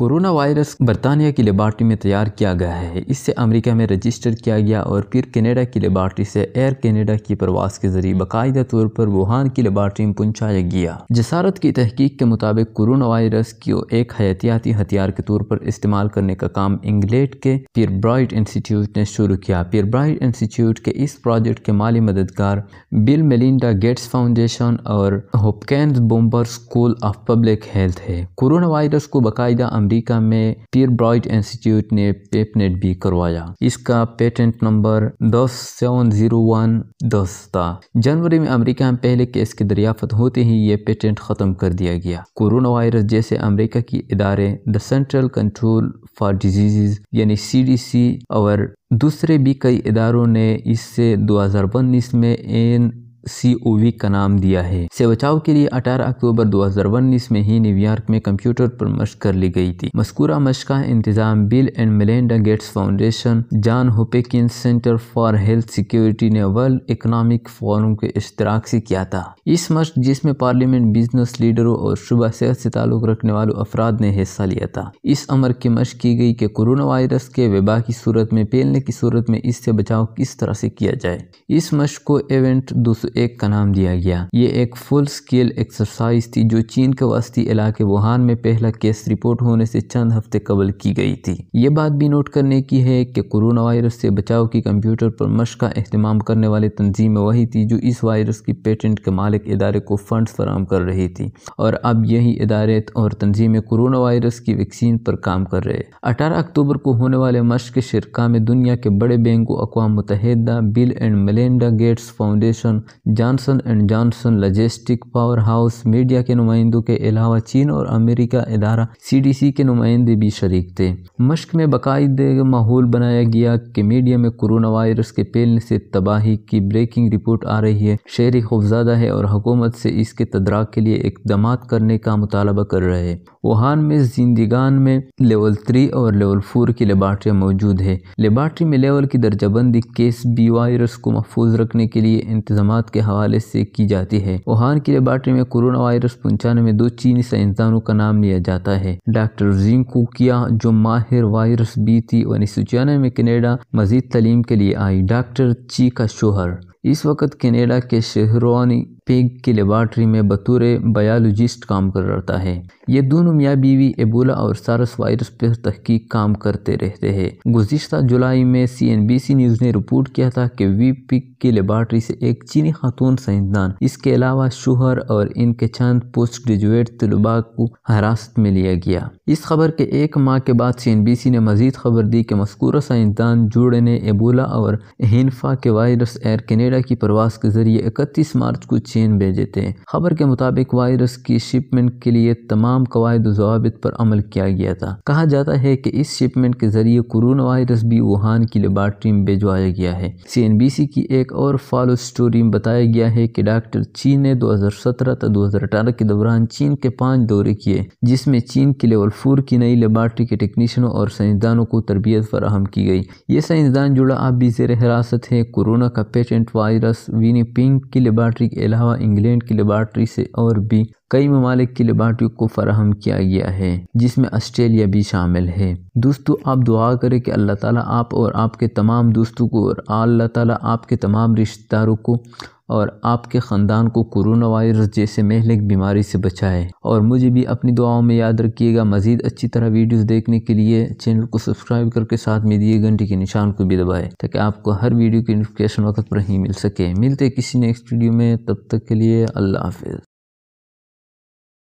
Corona virus برطانیہ کی laboratory میں تیار کیا گیا ہے۔ اس سے امریکہ میں رجسٹر کیا گیا اور پھر کینیڈا کی لیبارٹری سے ایئر کینیڈا کی پرواز کے ذریعے باقاعدہ طور پر ووہان کی لیبارٹری میں پہنچایا گیا۔ جسارت کی تحقیق کے مطابق کورونا وائرس کو ایک حیاتیاتی ہتھیار کے طور پر استعمال کرنے کا کام انگلیٹ کے پیر برائٹ انسٹیٹیوٹ نے شروع کیا۔ پیر برائٹ انسٹیٹیوٹ کے اس پروجیکٹ کے مالی مددگار بل میلینڈا گیٹس فاؤنڈیشن اور Hopkins Bloomberg school of public health ہے۔ کورونا وائرس کو باقاعدہ امریکہ میں پیر برائٹ انسٹیٹیوٹ نے پیپنیٹ بھی کروایا۔ اس کا پیٹنٹ نمبر دس سیون زیرو ون دس تھا۔ جنوری میں امریکہ میں پہلے کیس کی دریافت ہوتے ہی یہ پیٹنٹ ختم کر دیا گیا۔ کورونا وائرس جیسے امریکہ کی ادارے the central control for disease یعنی سی ڈی سی اور دوسرے بھی کئی اداروں نے اس سے دو ہزار انیس میں این سی او وی کا نام دیا ہے۔ سے بچاؤ کے لیے اٹھارہ اکتوبر دو ہزار انیس میں ہی نیو یارک میں کمپیوٹر پر مشق کر لی گئی تھی۔ مذکورہ مشق کا انتظام Bill and Melinda Gates Foundation, John Hopkins centre for health security نے ورلڈ اکنامک فورم کے اشتراک سے کیا تھا۔ اس مشق جس میں پارلیمنٹ بزنس لیڈروں اور شبہ صحت سے تعلق رکھنے والوں افراد نے حصہ لیا تھا۔ اس عمر کی مشق کی گئی کہ کورونا وائرس کے وبا کی صورت میں، پھیلنے کی صورت میں اس سے بچاؤ کس طرح سے کیا جائے۔ اس مشق کو ایونٹ دو سو ایک کا نام دیا گیا۔ یہ ایک فل سکیل ایکسرسائز تھی جو چین کے وسطی علاقے ووہان میں پہلا کیس رپورٹ ہونے سے چند ہفتے قبل کی گئی تھی۔ یہ بات بھی نوٹ کرنے کی ہے کہ کورونا وائرس سے بچاؤ کی کمپیوٹر پر مشق کا اہتمام کرنے والے تنظیم وہی تھی جو اس وائرس کی پیٹنٹ کے مالک ادارے کو فنڈز فراہم کر رہی تھی۔ اور اب یہی ادارے اور تنظیمیں کورونا وائرس کی ویکسین پر کام کر رہے۔ اٹھارہ اکتوبر کو ہونے والے مشق شرکا میں دنیا کے بڑے بینکوں اقوام متحدہ، Bill and Melinda Gates Foundation Johnson and Johnson logistic powerhouse media کے نمائندوں کے علاوہ چین اور امریکہ ادارہ سی ڈی سی کے نمائندے بھی شریک تھے۔ مشق میں باقاعدہ ماحول بنایا گیا کہ میڈیا میں کورونا وائرس کے پھیلنے سے تباہی کی بریکنگ رپورٹ آ رہی ہے۔ شہری خوفزادہ ہے اور حکومت سے اس کے تدراک کے لیے اقدامات کرنے کا مطالبہ کر رہے ہیں۔ ووہان میں زندگان میں لیول 3 اور لیول 4 کی لیبارٹریاں موجود ہے لیبارٹری میں لیول کی درجہ بندی کیس بی وائرس کو محفوظ رکھنے کے لیے انتظامات کے کے حوالے سے کی جاتی ہے۔ ووہان کی لیبارٹری میں کورونا وائرس پہنچانے میں دو چینی سائنسدانوں کا نام لیا جاتا ہے۔ ڈاکٹر زینگ کوکیا جو ماہر وائرس بی تھی، انیس سو چھیانوے میں کینیڈا مزید تعلیم کے لیے آئی۔ ڈاکٹر چی کا شوہر۔ اس وقت کینیڈا کے شہروانی پیگ کی لیبارٹری میں بطور بایولوجسٹ کام کر رہتا ہے۔ یہ دونوں میاں بیوی ایبولا اور سارس وائرس پر تحقیق کام کرتے رہتے ہیں۔ گزشتہ جولائی میں C N B C news نے رپورٹ کیا تھا کہ وی پک کی لیبارٹری سے ایک چینی خاتون سائنسدان، اس کے علاوہ شوہر اور ان کے چند پوسٹ گریجویٹ طلباء کو حراست میں لیا گیا۔ اس خبر کے ایک ماہ کے بعد سی این بی سی نے مزید خبر دی کہ مذکورہ سائنسدان جوڑے نے ایبولا اور ہینفا کے وائرس ایئر کینیڈا کی پرواز کے ذریعے اکتیس مارچ کو چین بھیجے تھے خبر کے مطابق وائرس کی شپمنٹ کے لیے تمام قواعد و ضوابط پر عمل کیا گیا تھا۔ کہا جاتا ہے کہ اس شپمنٹ کے ذریعے کورونا وائرس بھی ووہان کی لیبارٹری میں بھیجوایا گیا ہے۔ سی این بی سی کی ایک اور فالو سٹوری میں بتایا گیا ہے کہ ڈاکٹر چین نے دو ہزار سترہ تا دو ہزار اٹھارہ کے دوران چین کے پانچ دورے کیے، جس میں چین کی لیول فور کی نئی لیبارٹری کے ٹیکنیشنوں اور سائنسدانوں کو تربیت فراہم کی گئی۔ یہ سائنسدان جڑا اب بھی زیر حراست ہے۔ کورونا کا پیٹنٹ وائرس، وینی پنک کی لیبارٹری، کے علاوہ انگلینڈ کی لیبارٹری سے اور بھی کئی ممالک کی لیبارٹری کو فراہم کیا گیا ہے، جس میں آسٹریلیا بھی شامل ہے۔ دوستو، آپ دعا کریں کہ اللہ تعالیٰ آپ اور آپ کے تمام دوستوں کو اور اللہ تعالیٰ آپ کے تمام رشتہ داروں کو اور آپ کے خاندان کو کورونا وائرس جیسے مہلک بیماری سے بچائے۔ اور مجھے بھی اپنی دعاؤں میں یاد رکھیے گا۔ مزید اچھی طرح ویڈیوز دیکھنے کے لیے چینل کو سبسکرائب کر کے ساتھ میں دیے گھنٹے کے نشان کو بھی دبائے تاکہ آپ کو ہر ویڈیو کی نوٹیفکیشن وقت پر ہی مل سکے۔ ملتے کسی نیکسٹ ویڈیو میں۔ تب تک کے لیے اللہ حافظ۔